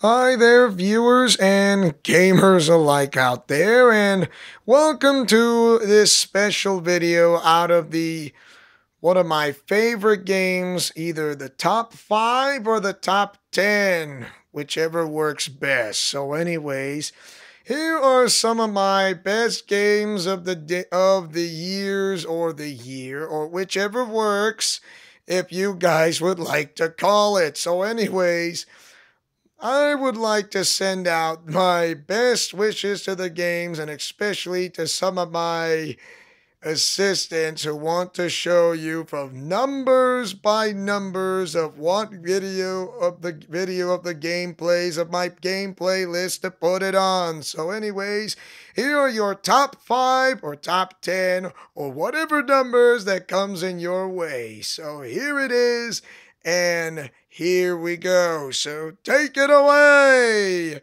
Hi there, viewers and gamers alike out there, and welcome to this special video out of the one of my favorite games, either the top five or the top 10, whichever works best. So, anyways, here are some of my best games of the of the years or the year or whichever works if you guys would like to call it. So anyways, I would like to send out my best wishes to the games and especially to some of my assistants who want to show you from numbers by numbers of what video of the video of the gameplays of my gameplay list to put it on. So anyways, here are your top 5 or top 10 or whatever numbers that comes in your way. So here it is and here we go. So take it away.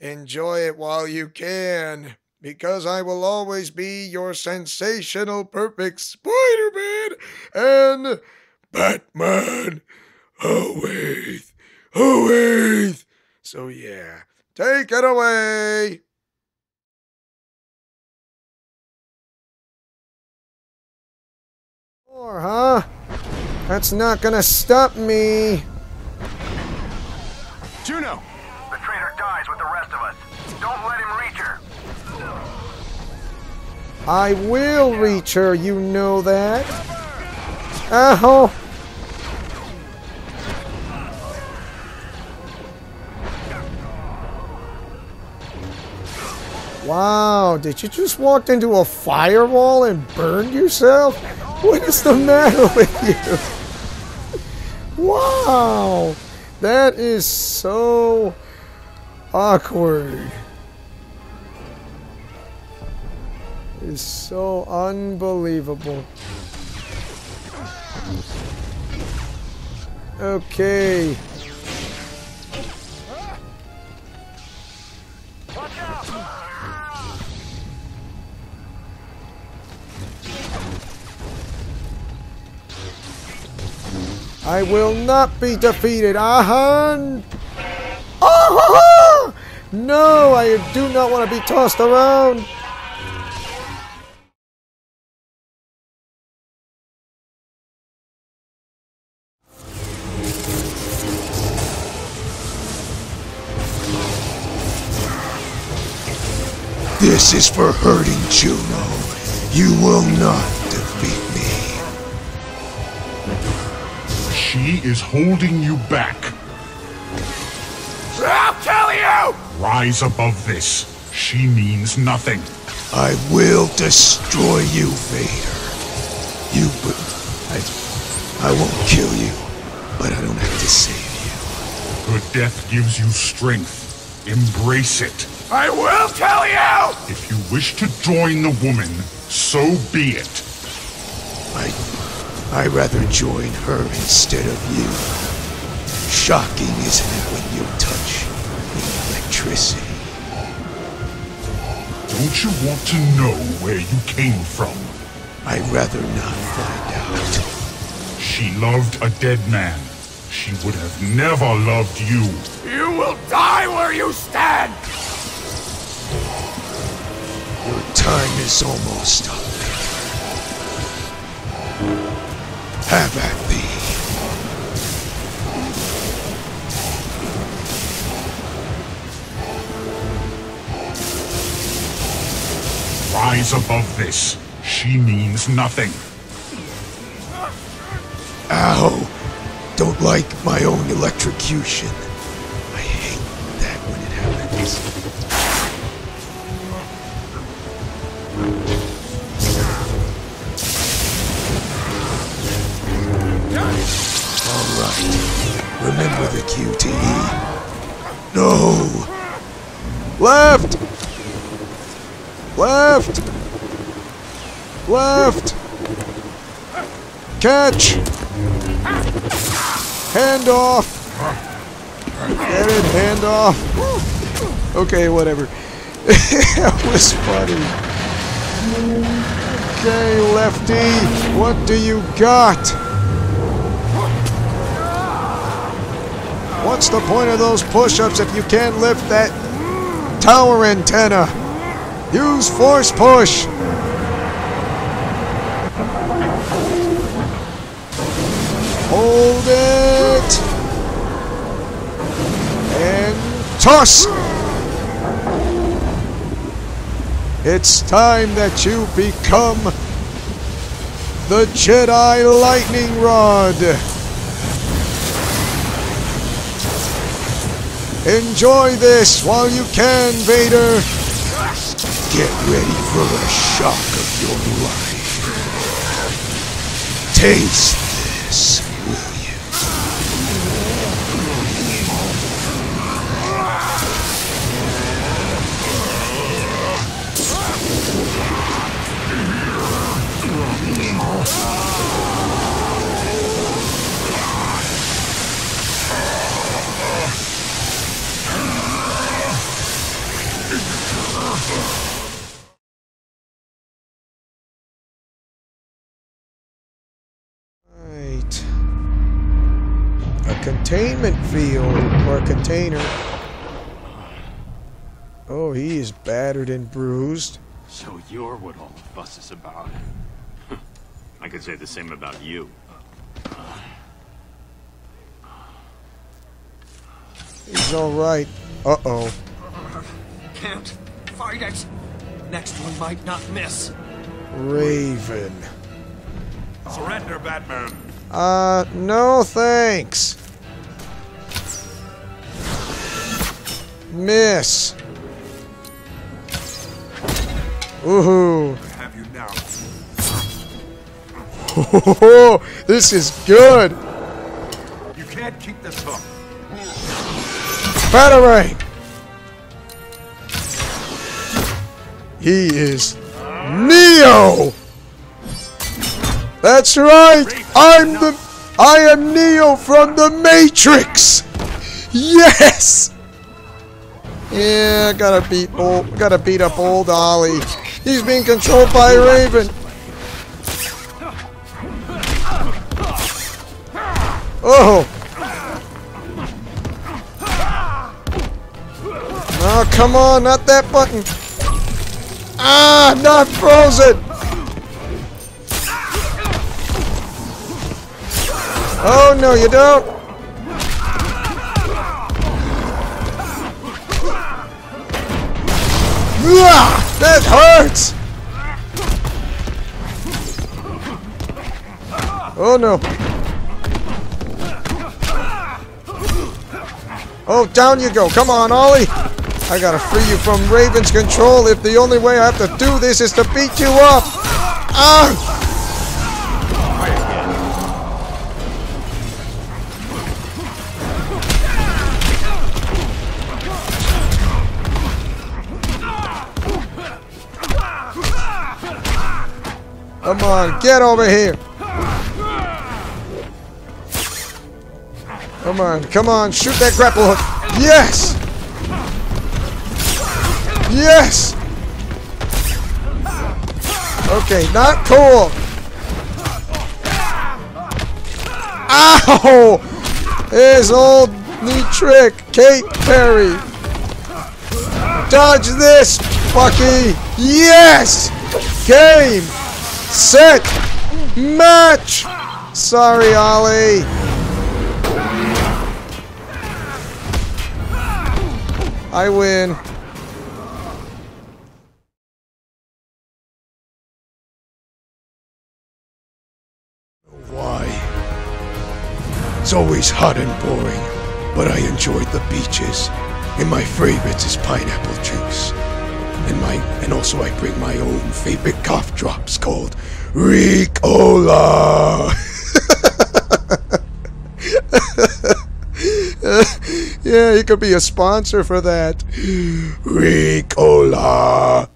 Enjoy it while you can because I will always be your sensational, perfect Spider Man and Batman. Always, always. So, yeah, take it away. Or, huh? That's not gonna stop me. Juno! The traitor dies with the rest of us. Don't let him reach her. I will reach her, you know that. Ow! Wow, did you just walk into a firewall and burned yourself? What is the matter with you? Wow, that is so awkward. It's so unbelievable. Okay. I will not be defeated. Ahan! Oh! No, I do not want to be tossed around. This is for hurting Juno. You will not She is holding you back. I'll kill you! Rise above this. She means nothing. I will destroy you, Vader. You, but I, I won't kill you, but I don't have to save you. Her death gives you strength. Embrace it. I will kill you! If you wish to join the woman, so be it. I, I rather join her instead of you. Shocking, isn't it, when you touch the electricity? Don't you want to know where you came from? I'd rather not find out. She loved a dead man. She would have never loved you. You will die where you stand! Your time is almost up. Have at thee. Rise above this. She means nothing. Ow! Don't like my own electrocution. QTE. No! Left! Left! Left! Catch! Hand off! Get it, hand off! Okay, whatever. that was funny. Okay, Lefty, what do you got? What's the point of those push-ups if you can't lift that tower antenna? Use force push. Hold it. And toss. It's time that you become the Jedi Lightning Rod. Enjoy this while you can, Vader. Get ready for a shock of your life. Taste this, will you? Right. Containment field or a container. Oh, he is battered and bruised. So you're what all the fuss is about. I could say the same about you. He's all right. Uh oh. Can't fight it. Next one might not miss. Raven. Surrender, Batman. Uh, no thanks. Miss. Woohoo. Have you now? Oh, this is good. You can't keep this up. Batarang. He is Neo. That's right. I'm the I am Neo from the Matrix. Yes. Yeah, gotta beat old, gotta beat up old Ollie. He's being controlled by Raven. Oh. Oh, come on, not that button. Ah, not frozen. Oh, no, you don't. That hurts. Oh, no. Oh, down you go. Come on, Ollie. I gotta free you from Raven's control if the only way I have to do this is to beat you up. Ah! On, get over here. Come on, come on, shoot that grapple hook. Yes! Yes! Okay, not cool. Ow! His old new trick, Kate Perry. Dodge this, Bucky. Yes! Game! Set! Match! Sorry, Ollie. I win. Why? It's always hot and boring, but I enjoyed the beaches. And my favorites is pineapple juice. And my and also I bring my own favorite cough drops called Ricola. Yeah, you could be a sponsor for that. Ricola.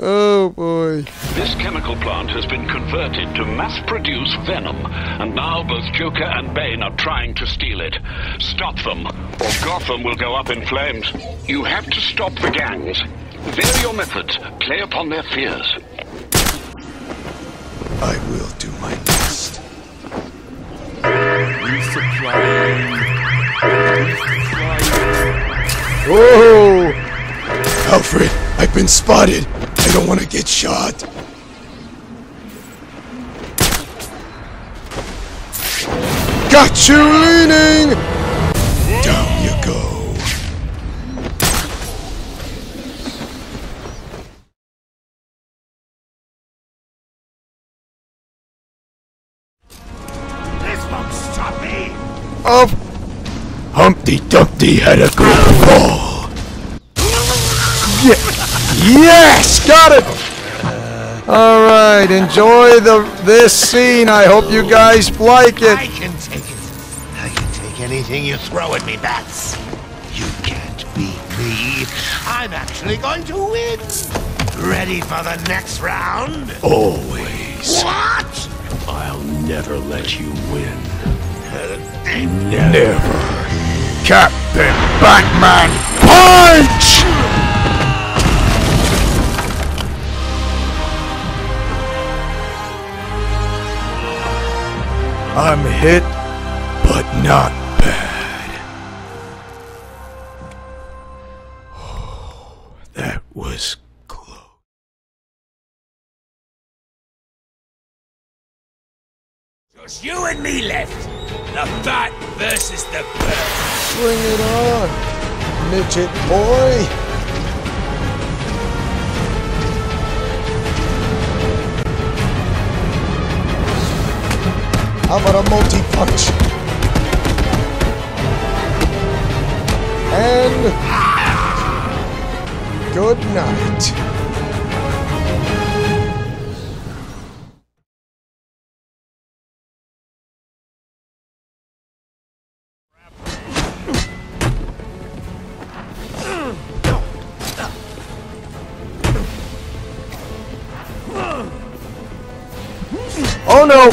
Oh boy. This chemical plant has been converted to mass produce venom, and now both Joker and Bane are trying to steal it. Stop them, or Gotham will go up in flames. You have to stop the gangs. Vary your methods, play upon their fears. I will do my best. Resupplying. Whoa! Alfred, I've been spotted. I don't want to get shot. Got you leaning! Humpty Dumpty had a good fall. yes, got it. Uh, all right, enjoy the this scene. I hope you guys like it. I can take it. I can take anything you throw at me, Bats. You can't beat me. I'm actually going to win. Ready for the next round? Always. What? I'll never let you win. Never. Captain Batman Punch! I'm hit, but not bad. Oh, that was close. Just you and me left. The Bat versus the Bird. Bring it on, midget boy. How about a multi punch? And good night. No!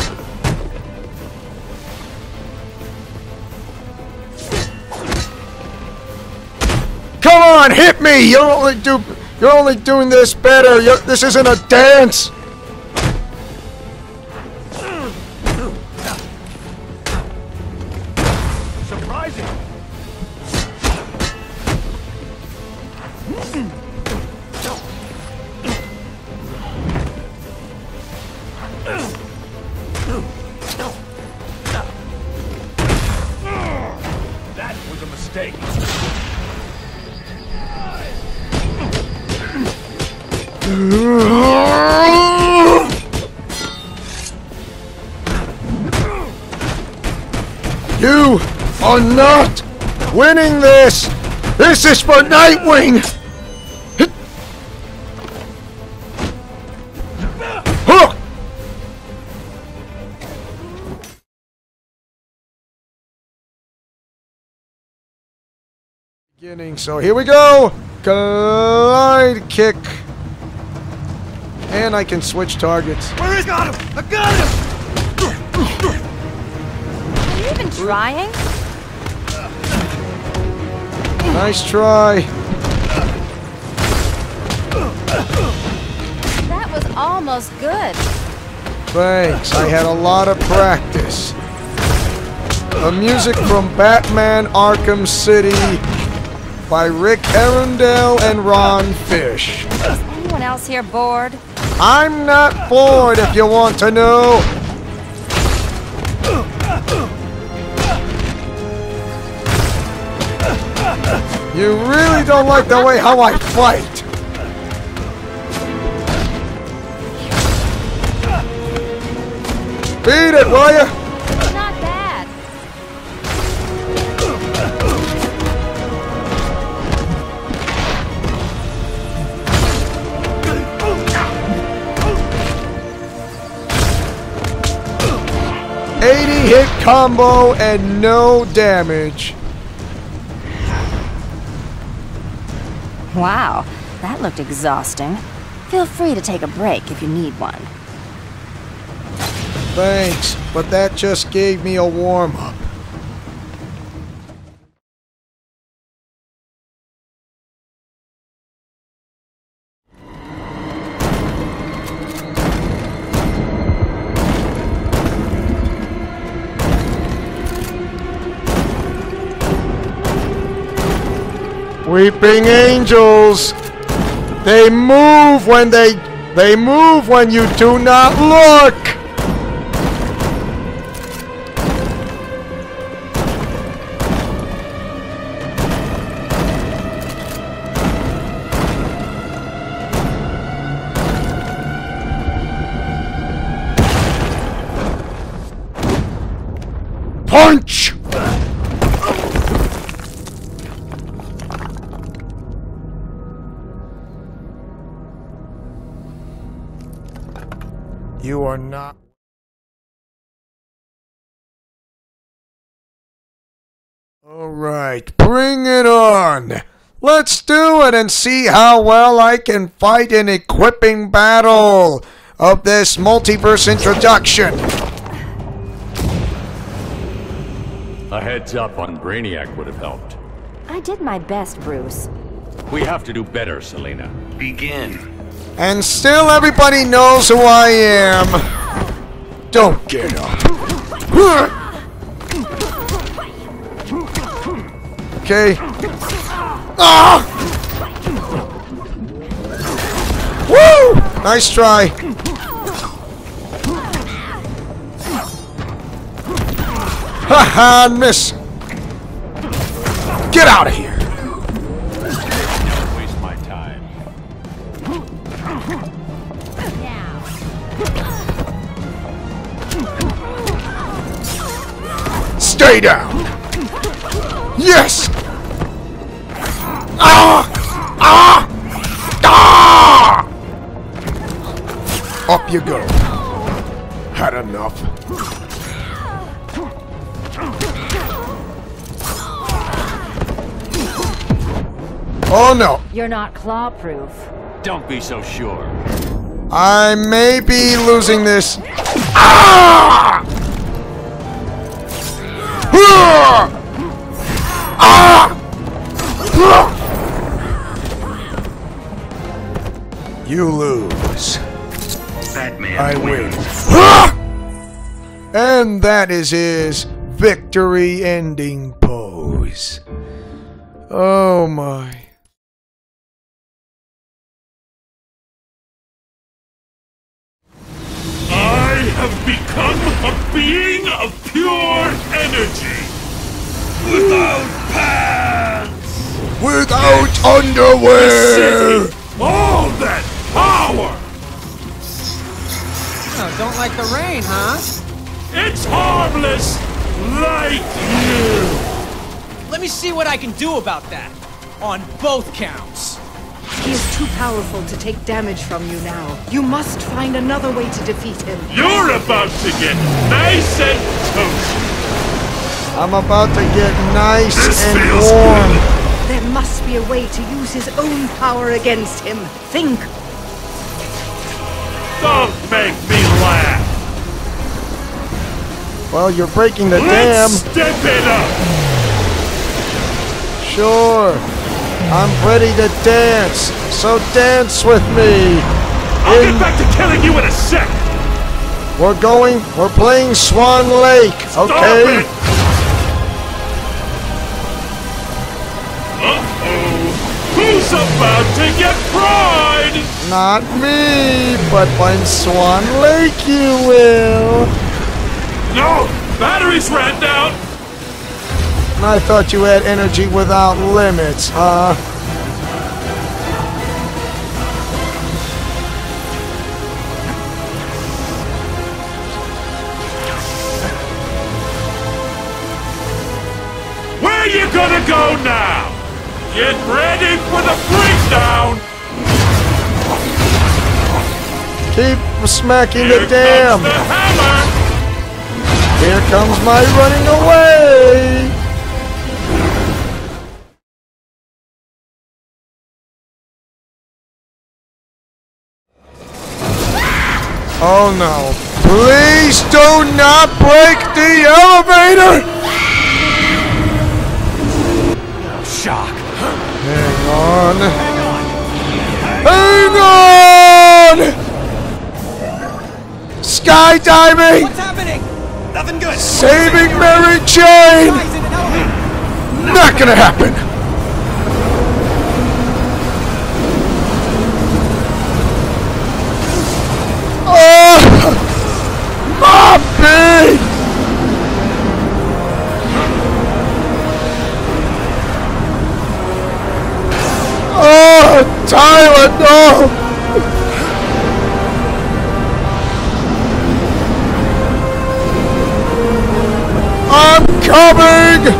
Come on, hit me! You're only do you're only doing this better. You're, this isn't a dance. Surprising. Are not winning this. This is for Nightwing. Huh. Beginning. So here we go. Glide kick. And I can switch targets. Where is got him? I got him. Are you even trying? Nice try. That was almost good. Thanks. I had a lot of practice. The music from Batman Arkham City by Nick Arundel and Ron Fish. Is anyone else here bored? I'm not bored if you want to know. You really don't like the way how I fight. Beat it, will ya? Not bad. Eighty hit combo and no damage. Wow, that looked exhausting. Feel free to take a break if you need one. Thanks, but that just gave me a warm up. Weeping angels. They move when they they move when you do not look. Right, bring it on. Let's do it and see how well I can fight an equipping battle of this multiverse introduction. A heads up on Brainiac would have helped. I did my best, Bruce. We have to do better, Selina. Begin. And still everybody knows who I am. Don't get up. Okay. Ah! Woo! Nice try. Ha ha! Miss. Get out of here. Don't waste my time. Stay down. Yes. Ah! Ah! Ah! Up you go. Had enough. Oh no. You're not claw-proof. Don't be so sure. I may be losing this. Ah! Ah! You lose. Batman I win. Ah! And that is his victory ending pose. Oh my. I have become a being of pure energy. Without pants. Without underwear! All that power. Oh, don't like the rain, huh? It's harmless. Like you. Let me see what I can do about that. On both counts. He is too powerful to take damage from you now. You must find another way to defeat him. You're about to get nice and toasty. I'm about to get nice This and feels warm. There must be a way to use his own power against him. Think. Don't make me laugh. Well, you're breaking the Let's dam. step it up. Sure. I'm ready to dance. So dance with me. I'll In- get back to killing you in a sec. We're going, we're playing Swan Lake, Stop okay? it. Who's about to get fried? Not me, but when Swan Lake you will. No, batteries ran down. I thought you had energy without limits, huh? Where you gonna go now? Get ready for the breakdown. Keep smacking Here the dam. the hammer. Here comes my running away. Oh no. Please do not break the elevator! Shock. Hang on. Hang on! Skydiving! What's happening? Nothing good. Saving Mary Jane! Guys in an elevator. Not gonna happen! Tyler, no! I'm coming!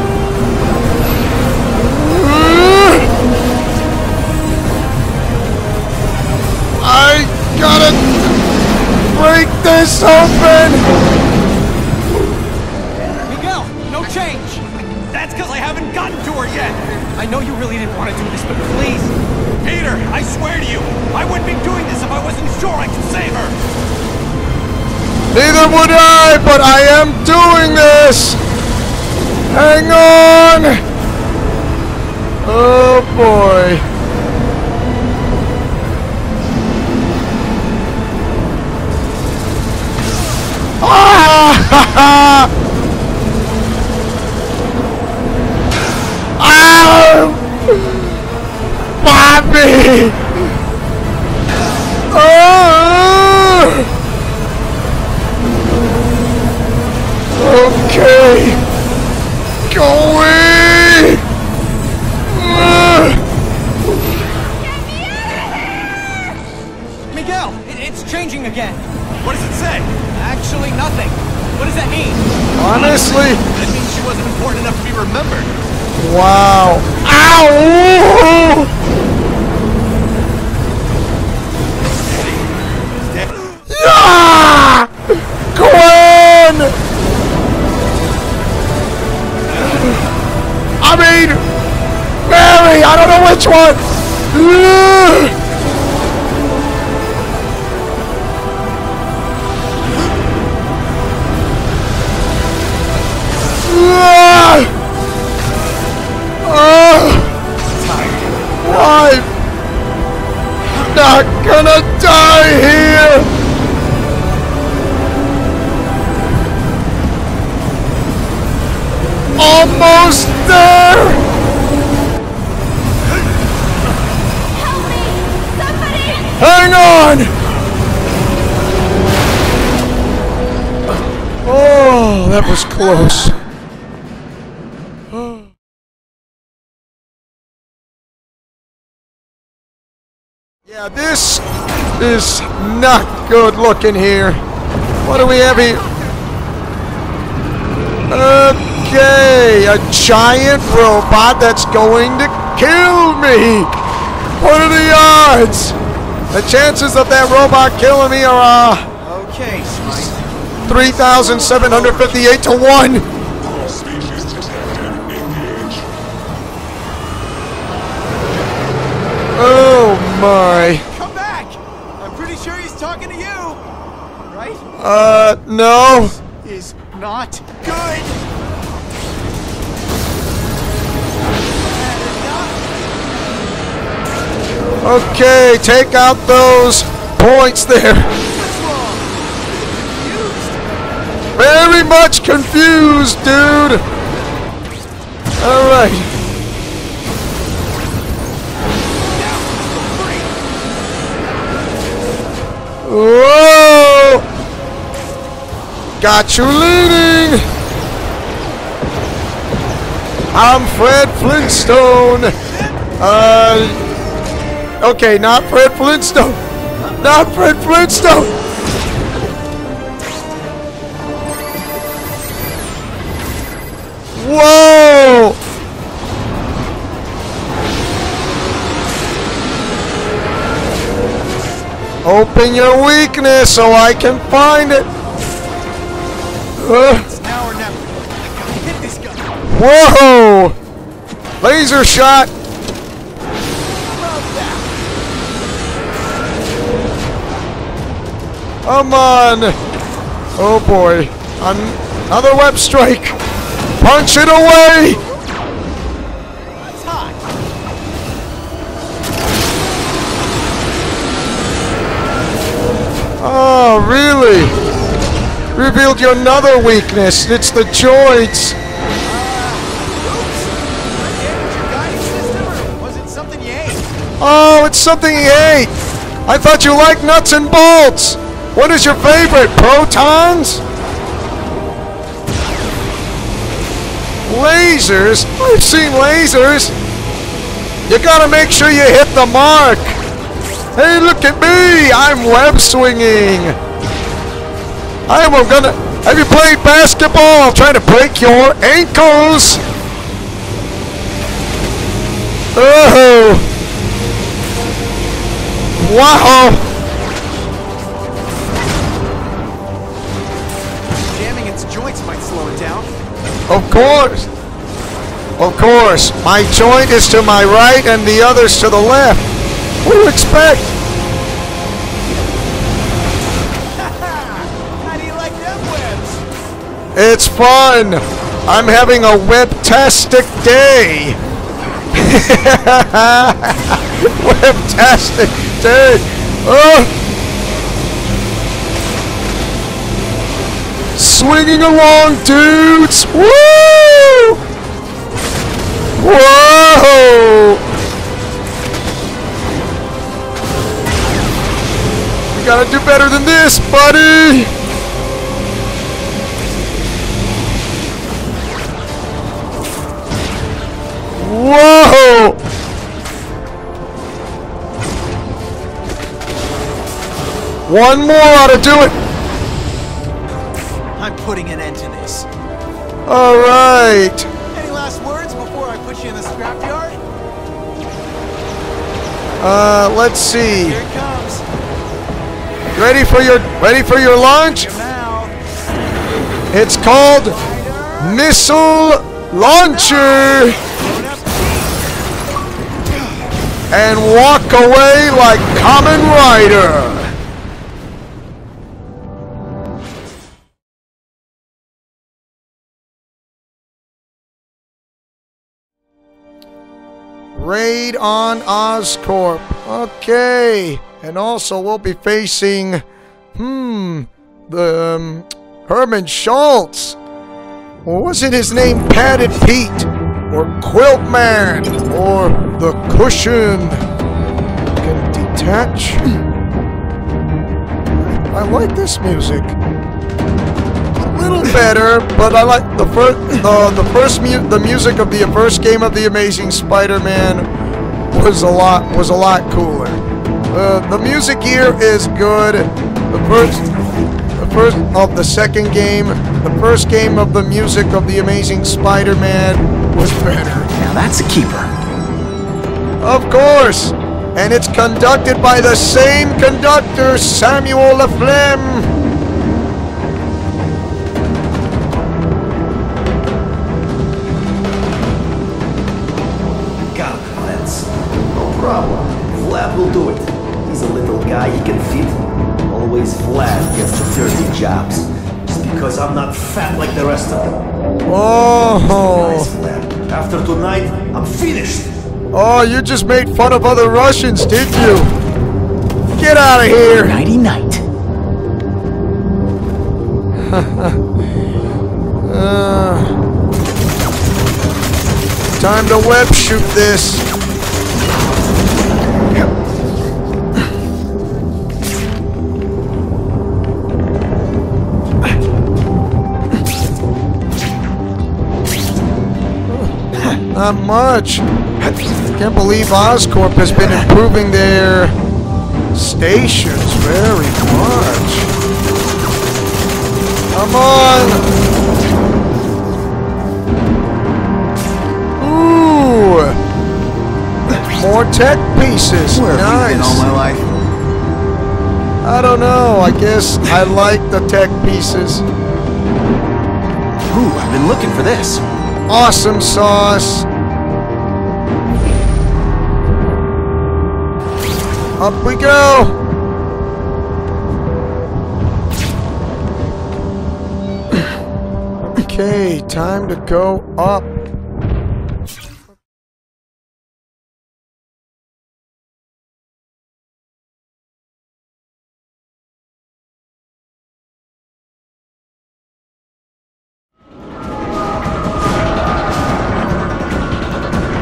I gotta break this open! I swear to you, I wouldn't be doing this if I wasn't sure I could save her! Neither would I, but I am doing this! Hang on! Oh boy. Oh! Okay. Going. Miguel, it, it's changing again. What does it say? Actually, nothing. What does that mean? Honestly. That means she wasn't important enough to be remembered. Wow. Ow! Hang on! Oh, that was close. Yeah, this is not good looking here. What do we have here? Okay, a giant robot that's going to kill me. What are the odds? The chances of that robot killing me are uh, Okay, Smite. 3,758 to 1. Oh my. Come back! I'm pretty sure he's talking to you! Right? Uh, no. This Is not good! Okay, take out those points there. Very much confused, dude. All right. Whoa! Got you leading. I'm Fred Flintstone. Uh, okay, not Fred Flintstone. Not Fred Flintstone. Whoa! Open your weakness so I can find it. Uh, now or never. I gotta hit this guy. whoa! Laser shot. Come on. Oh boy. An- Another web strike. Punch it away. Oh, really? Revealed your another weakness. It's the joints. Oh, it's something he ate. I thought you liked nuts and bolts. What is your favorite? Protons? Lasers? I've seen lasers. You gotta make sure you hit the mark. Hey, look at me! I'm web swinging! I'm gonna... Have you played basketball? I'm trying to break your ankles! Oh! Wow! Of course! Of course! My joint is to my right and the other's to the left! What do you expect? How do you like them webs? It's fun! I'm having a webtastic day! webtastic day! Oh! Swinging along, dudes! Woo! Whoa! You gotta do better than this, buddy! Whoa! One more ought to do it. I'm putting an end to this. All right. Any last words before I put you in the scrapyard? Uh, let's see. Here it comes. Ready for your ready for your lunch? Now, It's called Missile Launcher. And walk away like Kamen Rider. Raid on Oscorp. Okay. And also we'll be facing hmm the um, Herman Schultz. Or was it his name Padded Pete? Or Quilt Man? Or the Cushion? Can detach? I like this music. Little better, but I like the first the the first mu- the music of the first game of the Amazing Spider-Man was a lot was a lot cooler. Uh, the music here is good. The first the first of the second game, the first game of the music of the Amazing Spider-Man was better. now that's a keeper. Of course! And it's conducted by the same conductor, Samuel Laflamme. Can fit. Always flat gets the dirty jobs. Just because I'm not fat like the rest of them. Oh. After tonight, I'm finished. oh, you just made fun of other Russians, did you? Get out of here! Nighty night. Uh, time to web shoot this. Not much. Can't believe Oscorp has been improving their stations very much. Come on! Ooh! More tech pieces. Where have you been all my life? I don't know. I guess I like the tech pieces. Ooh, I've been looking for this. Awesome sauce. Up we go. okay, time to go up.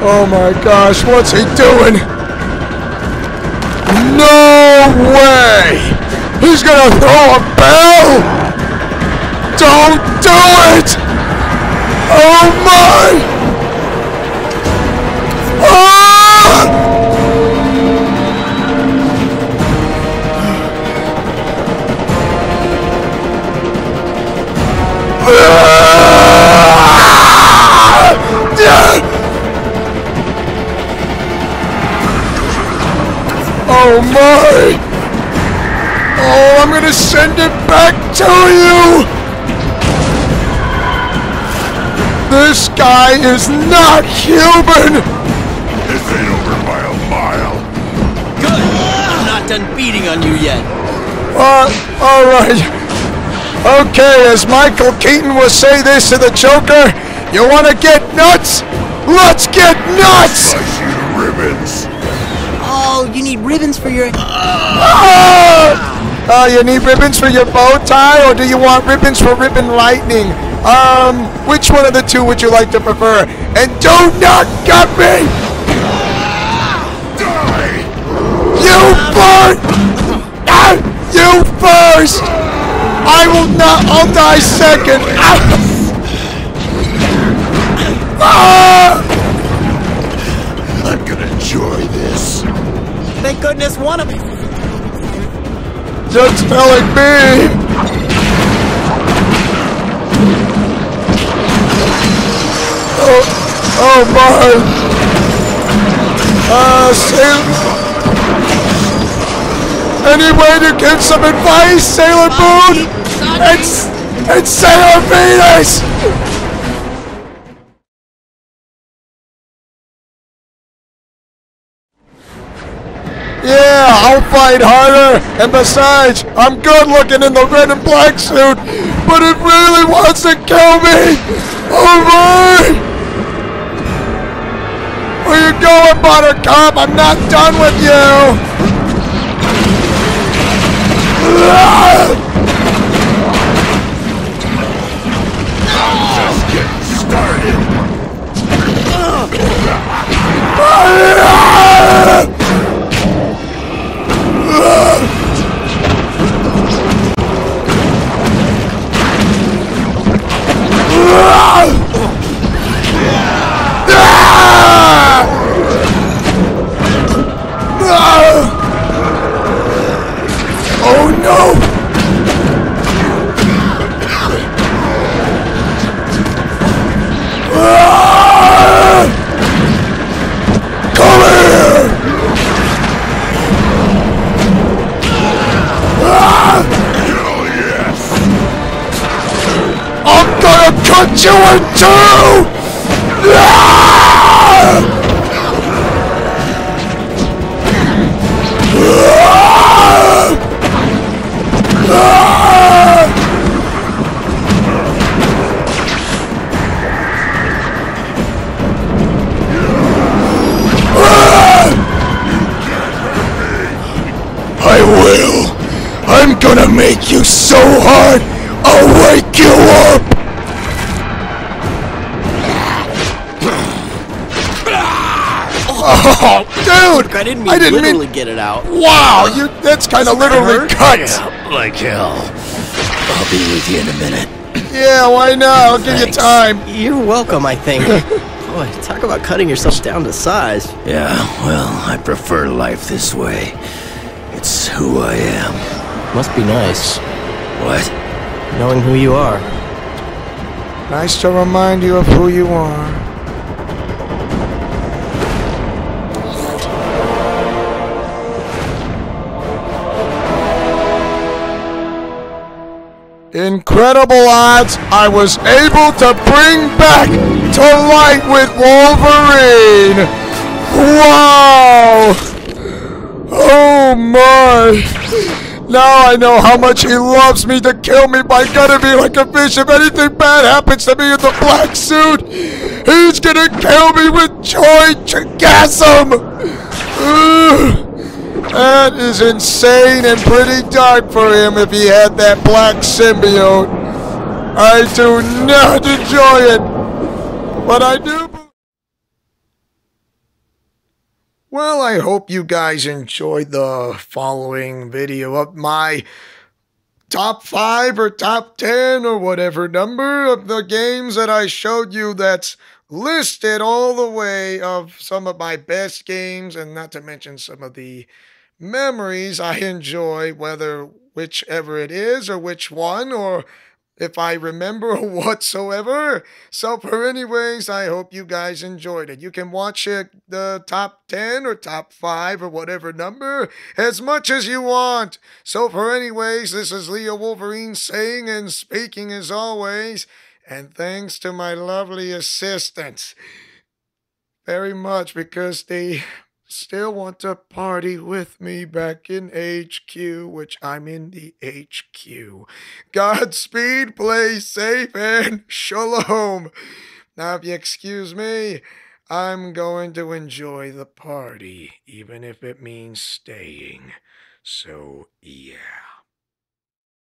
Oh my gosh, what's he doing? way! He's gonna throw a bell! Don't do it! Oh my! Ah! Oh my! Oh, I'm gonna send it back to you! This guy is not human! This ain't over by a mile. Good! I'm not done beating on you yet. Uh, alright. Okay, as Michael Keaton will say this to the Joker, you wanna get nuts? Let's get nuts! Slice you to ribbons. Oh, you need ribbons for your... Ah! Uh, you need ribbons for your bow tie, or do you want ribbons for ribbon lightning? Um, which one of the two would you like to prefer? And do not cut me! Die! You first! Ah, you first! I will not, I'll die second! Ah! I'm gonna enjoy this. Thank goodness one of you... Just telling me! Oh, oh my! Uh, Sailor... Any way to get some advice, Sailor Moon? It's... It's Sailor Venus! I'll fight harder. And besides, I'm good looking in the red and black suit, but it really wants to kill me. My! Where you going, Buttercup? I'm not done with you. Started. Oh you in two! I will. I'm gonna make you so hard, I'll wake you up. Dude! I didn't mean I didn't mean- get it out. Wow, you that's kind of literally cut. Like hell. I'll be with you in a minute. Yeah, why not? I'll give you time. You're welcome, I think. Boy, talk about cutting yourself down to size. Yeah, well, I prefer life this way. It's who I am. Must be nice, What? knowing who you are. Nice to remind you of who you are. Incredible odds I was able to bring back to light with Wolverine! Wow! Oh my! Now I know how much he loves me to kill me by gutting me like a fish. If anything bad happens to me in the black suit, he's gonna kill me with joy trigasm! That is insane and pretty dark for him if he had that black symbiote. I do not enjoy it, but I do. Well, I hope you guys enjoyed the following video of my top five or top 10 or whatever number of the games that I showed you that's listed all the way of some of my best games and not to mention some of the memories I enjoy, whether whichever it is or which one or if I remember whatsoever. So, for anyways, I hope you guys enjoyed it. You can watch it, the top 10 or top 5 or whatever number as much as you want. So, for anyways, this is Leo Wolverine saying and speaking as always. And thanks to my lovely assistants very much because they still want to party with me back in HQ, which I'm in the HQ. Godspeed, play safe, and shalom. Now, if you excuse me, I'm going to enjoy the party, even if it means staying. So, yeah.